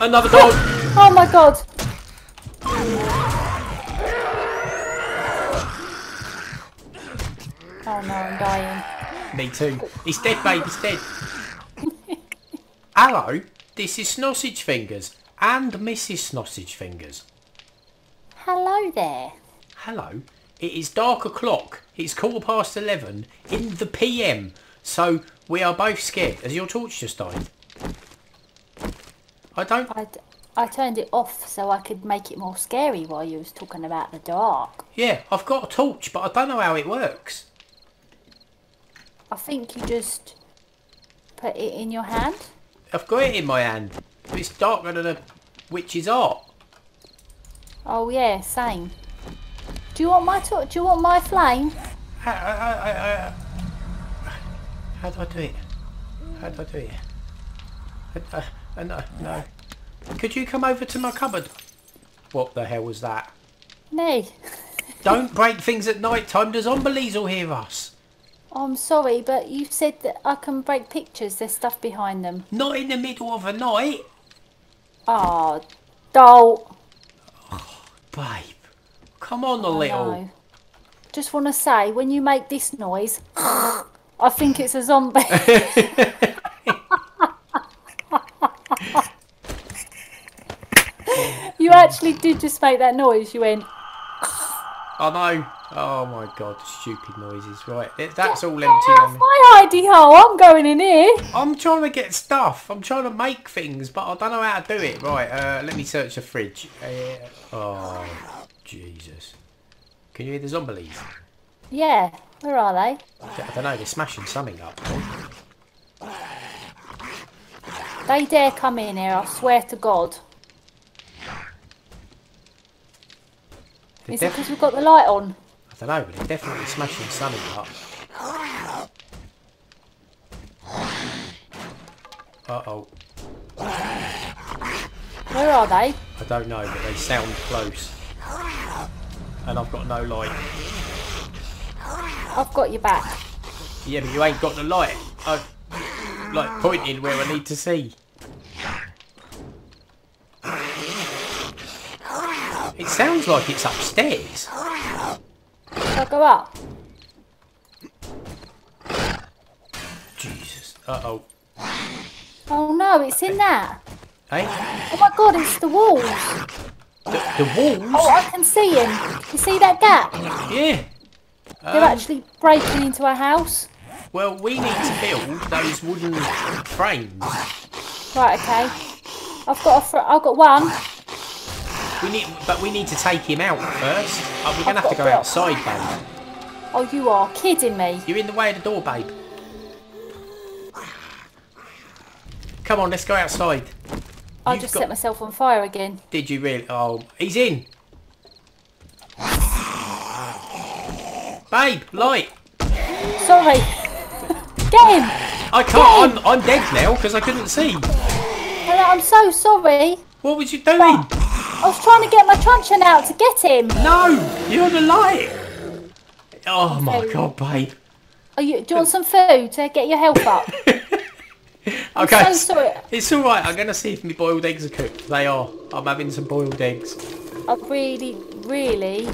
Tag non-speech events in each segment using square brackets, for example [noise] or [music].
Another dog. Oh my god. Oh no, I'm dying. Me too. He's dead, babe. He's dead. Hello. This is Sausage Fingers and Mrs. Sausage Fingers. Hello there. Hello. It is dark o'clock. It's quarter past eleven in the PM. So we are both scared. Has your torch just died? I don't. I, I turned it off so I could make it more scary while you was talking about the dark. Yeah, I've got a torch, but I don't know how it works. I think you just put it in your hand. I've got it in my hand. But it's darker than a witch's art. Oh yeah, same. Do you want my torch? Do you want my flame? How, I, I, I, how do I do it? How do I do it? Uh, Uh, no, no. Could you come over to my cupboard? What the hell was that? Me. Don't break things at night time. The zombies will hear us. I'm sorry, but you said that I can break pictures. There's stuff behind them. Not in the middle of the night. Oh, doll. [sighs] Babe, come on a I little. know. Just want to say, when you make this noise, [laughs] I think it's a zombie. [laughs] you actually did just make that noise. You went, I know. Oh my god, stupid noises. Right, it- that's all empty. off my hidey hole. I'm going in here. I'm trying to get stuff. I'm trying to make things, but I don't know how to do it. Right, uh, let me search the fridge. Uh, oh, Jesus. Can you hear the zombies? Yeah, where are they? I don't know, they're smashing something up. They dare come in here, I swear to God. They're Is it because we've got the light on? I don't know, but they're definitely smashing something up. Uh-oh. Where are they? I don't know, but they sound close. And I've got no light. I've got your back. Yeah, but you ain't got the light. I like pointing where I need to see. It sounds like it's upstairs. Shall I go up? Jesus. Uh oh. Oh no, it's in there. Hey, Oh my God, it's the walls. the, the walls. Oh, I can see him. You see that gap? Yeah. They're Um, actually breaking into our house. well, we need to build those wooden frames. Right, okay. I've got a fr- I've got one. We need, but we need to take him out first. Oh, we're gonna I've have to go a block. outside, babe. Oh, you are kidding me. You're in the way of the door, babe. Come on, let's go outside. I You've just got- set myself on fire again. Did you really? Oh, he's in. Babe, light. Sorry. Get him. I can't. I'm, I'm dead now because I couldn't see. Hello, I'm so sorry. What was you doing? I was trying to get my truncheon out to get him. No, you're the light. Oh my god, babe. Are you, do you want some food to get your health up? [laughs] Okay, so it's all right. I'm gonna see if my boiled eggs are cooked. They are. I'm having some boiled eggs. I really, really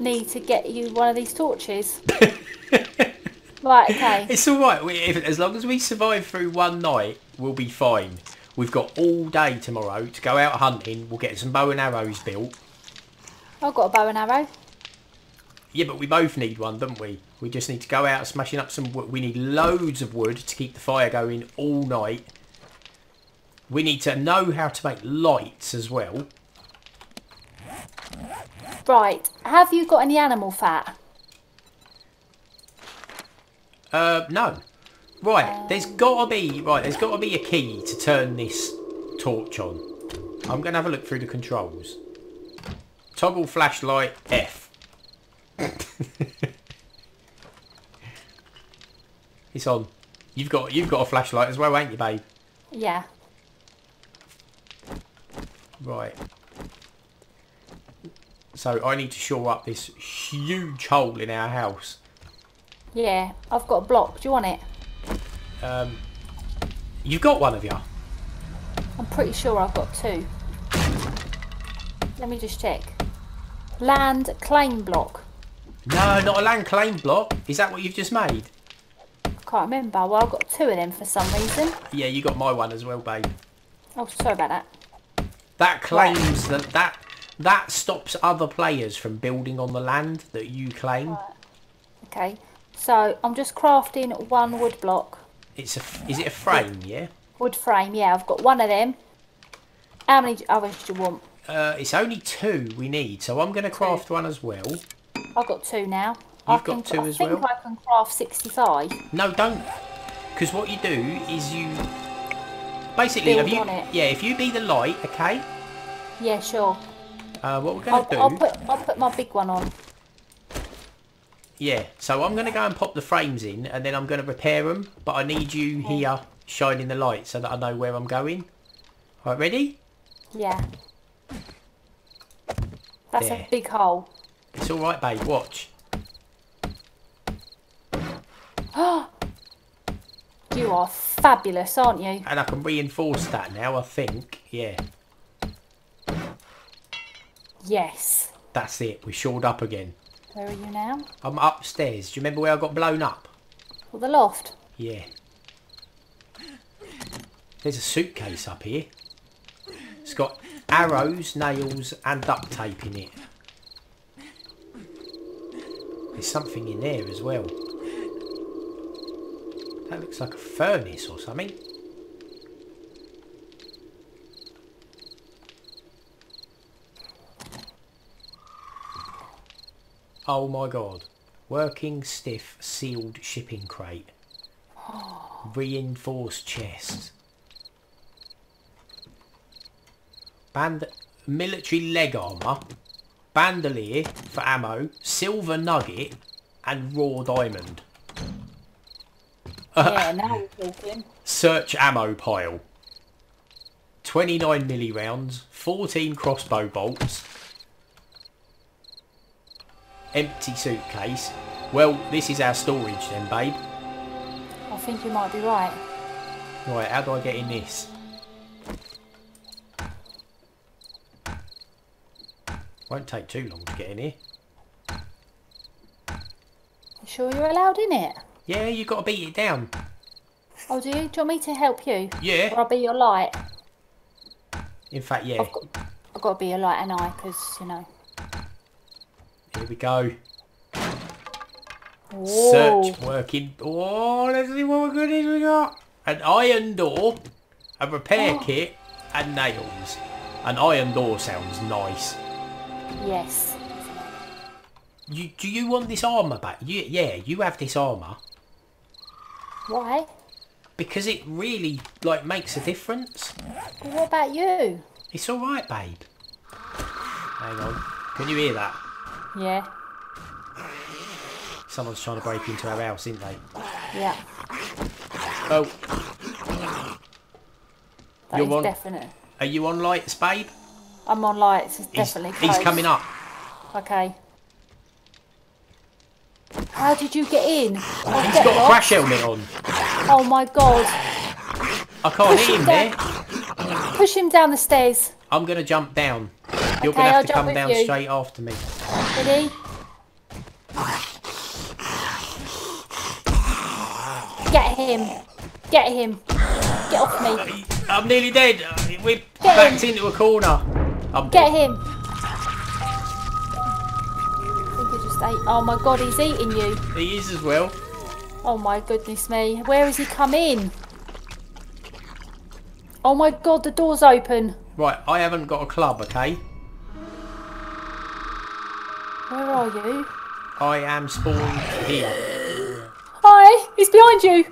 need to get you one of these torches. [laughs] right, okay. It's all right. We, if, as long as we survive through one night, we'll be fine. We've got all day tomorrow to go out hunting. We'll get some bow and arrows built. I've got a bow and arrow. Yeah, but we both need one, don't we? We just need to go out smashing up some wood. We need loads of wood to keep the fire going all night. We need to know how to make lights as well. Right, have you got any animal fat? Uh, no. Right, there's got to be right. There's got to be a key to turn this torch on. I'm gonna have a look through the controls. Toggle flashlight F. [laughs] it's on. You've got you've got a flashlight as well, ain't you, babe? Yeah. Right. So I need to shore up this huge hole in our house. Yeah, I've got a block. Do you want it? Um, you've got one of you. I'm pretty sure I've got two. Let me just check. Land claim block. No, not a land claim block. Is that what you've just made? I Can't remember. Well, I've got two of them for some reason. Yeah, you got my one as well, babe. Oh, sorry about that. That claims that that that stops other players from building on the land that you claim. Okay. So I'm just crafting one wood block. It's a is it a frame? Yeah. Wood frame, yeah, I've got one of them. How many others do you want? Uh, it's only two we need, so I'm going to craft one as well. I've got two now. I You've got can, two I as well? I think I can craft 65. No, don't. Because what you do is you basically Build if you on it. yeah if you be the light, okay. Yeah, sure. Uh, what we're going to do? I'll put I'll put my big one on. Yeah, so I'm going to go and pop the frames in and then I'm going to repair them. But I need you here shining the light so that I know where I'm going. Alright, ready? Yeah. That's There. a big hole. It's alright, babe. Watch. [gasps] You are fabulous, aren't you? And I can reinforce that now, I think. Yeah, Yes. that's it. We're shored up again. Where are you now? I'm upstairs. Do you remember where I got blown up? Well, the loft. Yeah. There's a suitcase up here. It's got arrows, nails and duct tape in it. There's something in there as well. That looks like a furnace or something. Oh my god. Working stiff sealed shipping crate. Reinforced chest. Band military leg armour. Bandolier for ammo. Silver nugget and raw diamond. yeah, now we're talking. Search ammo pile. 29 milli rounds, 14 crossbow bolts. Empty suitcase. Well, this is our storage then, babe. I think you might be right. Right, how do I get in this? Won't take too long to get in here. You sure you're allowed in it? Yeah, you got to beat it down. Oh, do you? Do you want me to help you? Or Yeah. I'll be your light. In fact, yeah. I've got, I've got to be your light and I, because, you know. Here we go. Whoa. Search working. Oh, let's see what goodies we got. An iron door, a repair oh. kit, and nails. An iron door sounds nice. Yes. You, do you want this armour back? You, yeah, you have this armour. Why? Because it really, like, makes a difference. What about you? It's alright, babe. Hang on. Can you hear that? Yeah. Someone's trying to break into our house, isn't they? Yeah. Oh, That You're on- definite. are you on lights, babe? I'm on lights. It's He's, definitely he's coming up. Okay. How did you get in? Oh, He's get got a crash helmet on. Oh my god. I can't Push hit him him there. Push him down the stairs. I'm going to jump down. You're Okay, going to have I'll to come down you. straight after me. Ready? Get him. Get him. Get off me. I'm nearly dead. We're Get backed him. into a corner. I'm Get dead. him. I think he just ate. Oh my god, he's eating you. He is as well. Oh my goodness me. Where has he come in? Oh my god, the door's open. Right, I haven't got a club, okay? Where are you? I am spawned here. Hi, he's behind you.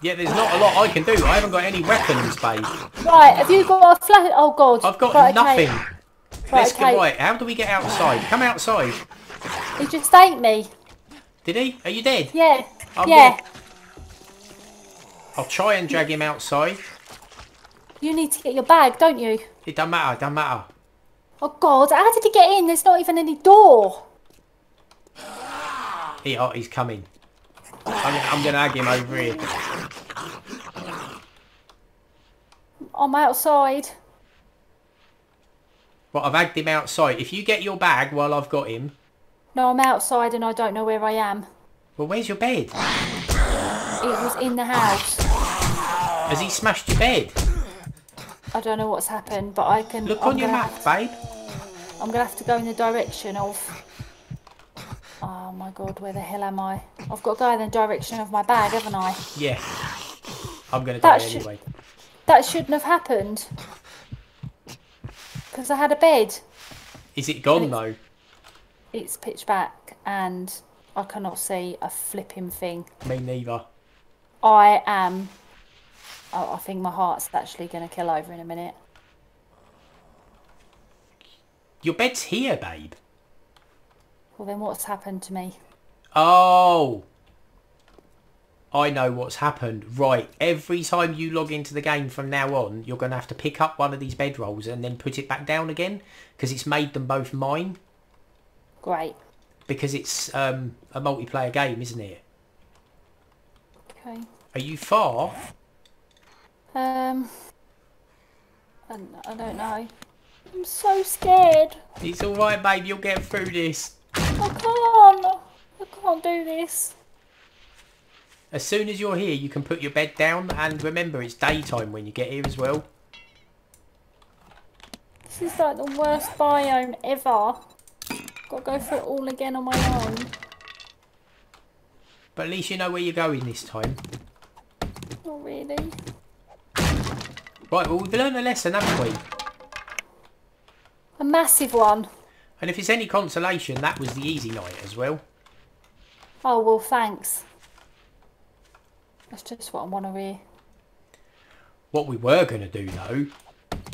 Yeah, there's not a lot I can do. I haven't got any weapons, babe. Right, have you got a flash? Oh god. I've got right, okay. nothing. Right, Let's okay. get right. How do we get outside? Come outside. He just ate me. Did he? Are you dead? Yeah. Oh, I'm yeah. dead. I'll try and drag him outside. You need to get your bag, don't you? It don't matter. It don't matter. Oh god, how did he get in? There's not even any door. He, oh, he's coming. I'm, I'm going to hag him over here. I'm outside. Well, I've had him outside. If you get your bag while I've got him, No, I'm outside and I don't know where I am. well, where's your bed? It was in the house. Has he smashed your bed? I don't know what's happened, but I can. Look I'm on your gonna map, babe. I'm gonna have to go in the direction of. Oh my god, where the hell am I? I've got to go in the direction of my bag, haven't I? Yeah. I'm going to die That should- anyway. That shouldn't have happened. Because I had a bed. Is it gone, it's- though? It's pitch black and I cannot see a flipping thing. Me neither. I am. I I think my heart's actually going to kill over in a minute. Your bed's here, babe. Well, then what's happened to me? Oh. I know what's happened. Right, every time you log into the game from now on, you're going to have to pick up one of these bedrolls and then put it back down again because it's made them both mine Great. because it's um, a multiplayer game, isn't it? Okay. Are you far? Um. I, I don't know. I'm so scared. It's all right, babe. You'll get through this. I can't. I can't do this. As soon as you're here, you can put your bed down, and remember, it's daytime when you get here as well. This is like the worst biome ever. Got to go through it all again on my own. But at least you know where you're going this time. Not really. Right, well, we've learned a lesson, haven't we? A massive one. And if it's any consolation, that was the easy night as well. Oh well, thanks. That's just what I want to hear. What we were going to do, though,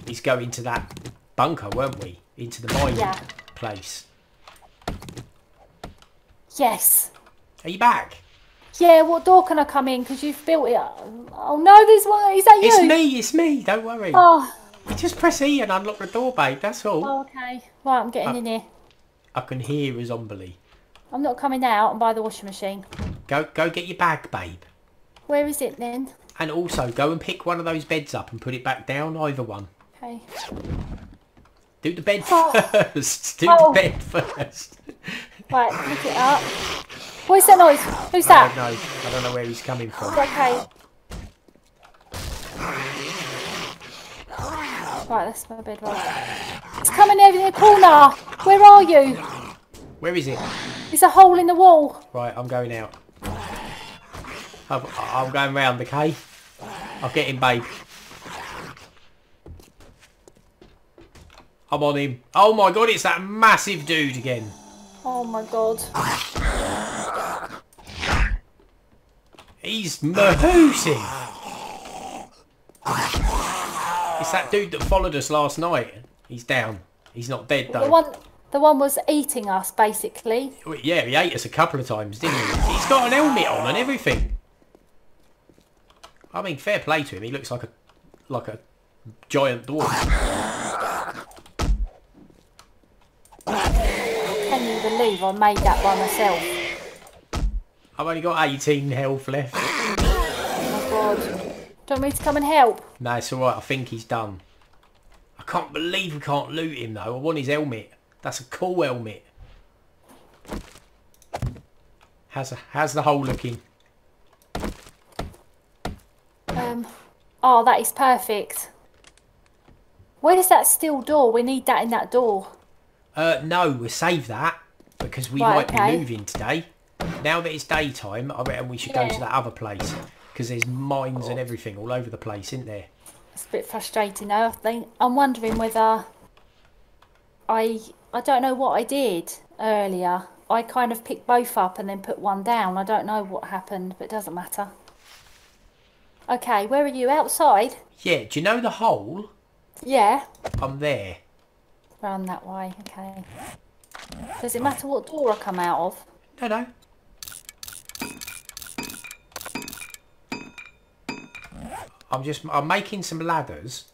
is go into that bunker, weren't we? Into the mine Yeah. place. Yes. Are you back? Yeah. What door can I come in? Because you've built it. Oh no, this one. Is that you? It's me, it's me, don't worry. Oh. You just press E and unlock the door, babe, that's all. oh, Okay. Right, I'm getting Uh. in here. I can hear a zombie. I'm not coming out and buy the washing machine. Go, go get your bag, babe. Where is it then? And also, go and pick one of those beds up and put it back down, either one. Okay. Do the bed Oh. [laughs] first. Do Oh. the bed [laughs] first. Right, pick it up. What's that noise? Who's I don't that? know. I don't know where he's coming from. Oh, okay. Right, that's my bed. It's coming over the corner. Where are you? Where is it? There's a hole in the wall. Right, I'm going out. I'm, I'm going round, okay? I'll get him, babe. I'm on him. Oh my god, it's that massive dude again. Oh my god. He's mahoosing. It's that dude that followed us last night. He's down. He's not dead though. The one, the one was eating us basically. Yeah, he ate us a couple of times, didn't he? He's got an helmet on and everything. I mean, fair play to him. He looks like a like a giant dwarf. Can you believe I made that by myself? I've only got 18 health left. Oh my god. Do you want me to come and help? No, it's alright. I think he's done. I can't believe we can't loot him though. I want his helmet. That's a cool helmet. How's, how's the hole looking? Um. Oh, that is perfect. Where's that steel door? We need that in that door. Uh, no, we'll save that because we Right, might okay. be moving today. Now that it's daytime, I reckon we should go to that other place because there's mines and oh. everything all over the place, isn't there? It's a bit frustrating though. I think I'm wondering whether I I don't know what I did earlier. I kind of picked both up and then put one down. I don't know what happened, but it doesn't matter. Okay, where are you? Outside? Yeah, do you know the hole? Yeah. I'm there. Round that way. Okay. Does it matter what door I come out of? No, no. I'm just, I'm making some ladders.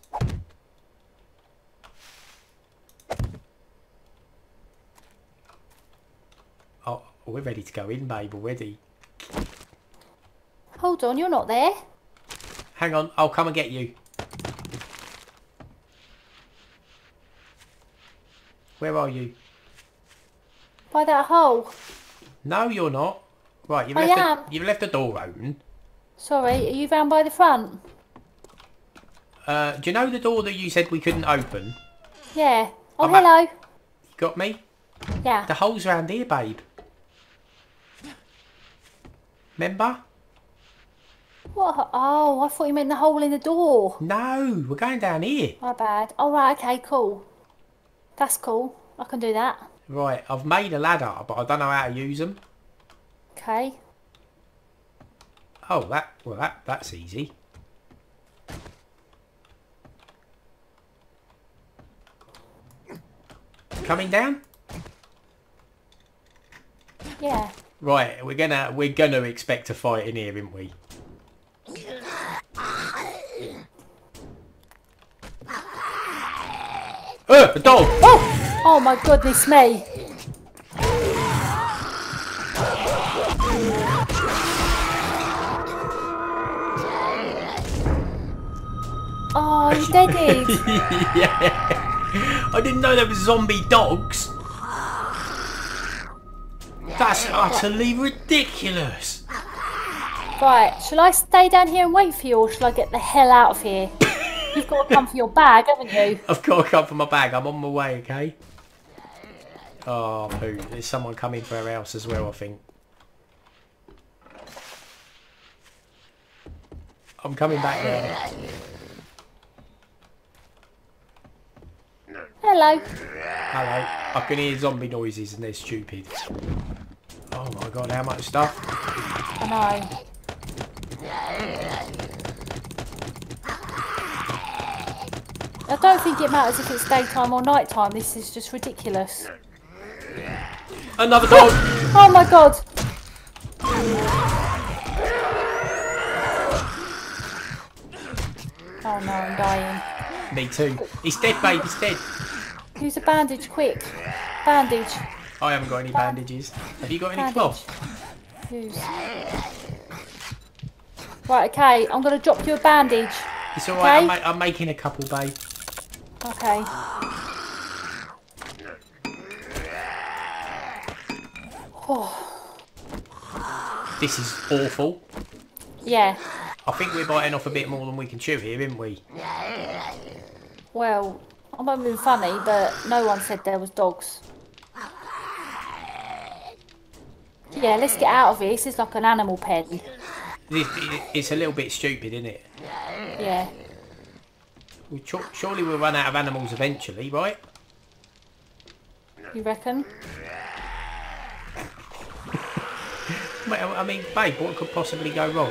Oh, we're ready to go in, babe, already. Hold on, you're not there. Hang on, I'll come and get you. Where are you? By that hole. No, you're not. Right, you've I left am. The, you've left the door open. Sorry, are you round by the front? Uh, do you know the door that you said we couldn't open? Yeah. Oh, I'm hello. You got me? Yeah. The hole's around here, babe. Remember? What? Oh, I thought you meant the hole in the door. No, we're going down here. My bad. All right. Okay. Cool. That's cool. I can do that. Right, I've made a ladder, but I don't know how to use them. Okay. Oh, that well, that that's easy. Coming down? Yeah. Right, we're gonna we're gonna expect a fight in here, aren't we? Uh, a dog! Oh. Oh my goodness me. Oh, you [laughs] deaded. yeah. [laughs] I didn't know there were zombie dogs. That's utterly ridiculous. Right, shall I stay down here and wait for you or shall I get the hell out of here? [laughs] You've got to come for your bag, haven't you? I've got to come for my bag. I'm on my way, okay? Oh, poo. There's someone coming for our house as well, I think. I'm coming back there. Hello. Hello. I can hear zombie noises and they're stupid. Oh my god, how much stuff? I know. I don't think it matters if it's daytime or nighttime. This is just ridiculous. Another dog! [laughs] Oh my god. Oh no, I'm dying. Me too. He's dead, babe. He's dead. Use a bandage, quick. Bandage. I haven't got any bandages. Have you got any Bandage. cloth? Use. Right, okay. I'm going to drop you a bandage. It's alright. I'm, Okay. ma- I'm making a couple, babe. Okay. Oh, [sighs] This is awful. yeah. I think we're biting off a bit more than we can chew here, aren't we? Well, I'm not being funny, but no one said there was dogs. Yeah, let's get out of here. This is like an animal pen. It's a little bit stupid, isn't it? Yeah. We ch- surely we'll run out of animals eventually, right? You reckon? Well, I mean, babe, what could possibly go wrong?